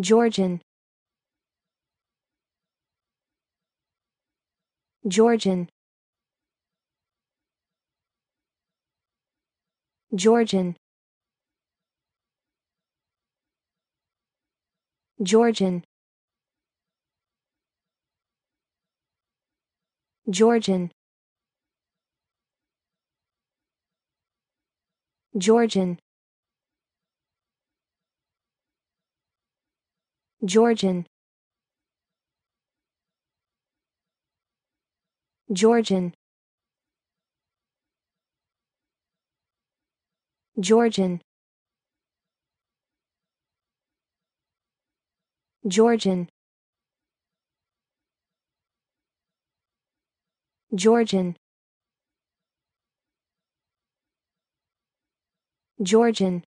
Georgian. Georgian. Georgian. Georgian. Georgian. Georgian Georgian. Georgian. Georgian. Georgian. Georgian. Georgian